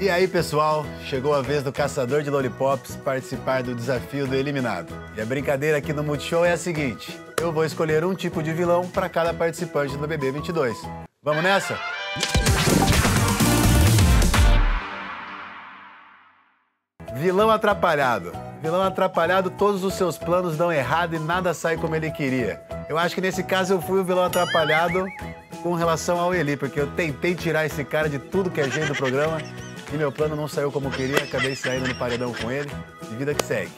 E aí, pessoal, chegou a vez do caçador de lollipops participar do desafio do eliminado. E a brincadeira aqui no Multishow é a seguinte: eu vou escolher um tipo de vilão para cada participante do BBB 22. Vamos nessa? Vilão atrapalhado. Vilão atrapalhado, todos os seus planos dão errado e nada sai como ele queria. Eu acho que nesse caso eu fui o vilão atrapalhado com relação ao Eli, porque eu tentei tirar esse cara de tudo que é jeito do programa e meu plano não saiu como queria, acabei saindo no paredão com ele e vida que segue.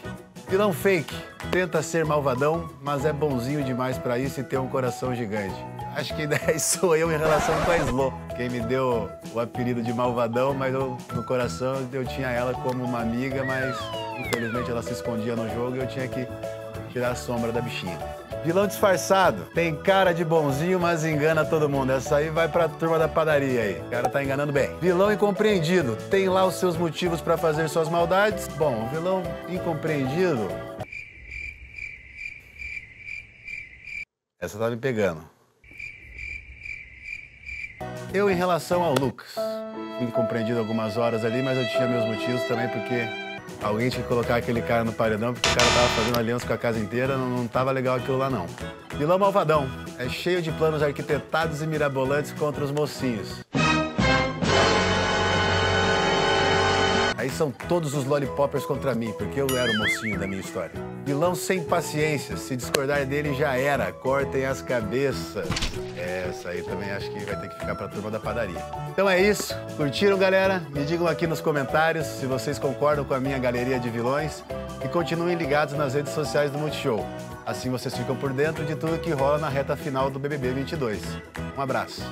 Vilão fake, tenta ser malvadão, mas é bonzinho demais para isso e tem um coração gigante. Acho que daí sou eu em relação com a Slo, quem me deu o apelido de malvadão, mas eu, no coração eu tinha ela como uma amiga, mas infelizmente ela se escondia no jogo e eu tinha que tirar a sombra da bichinha. Vilão disfarçado. Tem cara de bonzinho, mas engana todo mundo. Essa aí vai pra turma da padaria aí. O cara tá enganando bem. Vilão incompreendido. Tem lá os seus motivos para fazer suas maldades. Bom, vilão incompreendido. Essa tá me pegando. Eu, em relação ao Lucas, incompreendido algumas horas ali, mas eu tinha meus motivos também, porque Alguém tinha que colocar aquele cara no paredão, porque o cara tava fazendo aliança com a casa inteira, não, não tava legal aquilo lá não. Vilão Malvadão é cheio de planos arquitetados e mirabolantes contra os mocinhos. Aí são todos os lollipoppers contra mim, porque eu era o mocinho da minha história. Vilão sem paciência, se discordar dele já era, cortem as cabeças. Essa aí também acho que vai ter que ficar pra turma da padaria. Então é isso, curtiram galera? Me digam aqui nos comentários se vocês concordam com a minha galeria de vilões e continuem ligados nas redes sociais do Multishow. Assim vocês ficam por dentro de tudo que rola na reta final do BBB 22. Um abraço.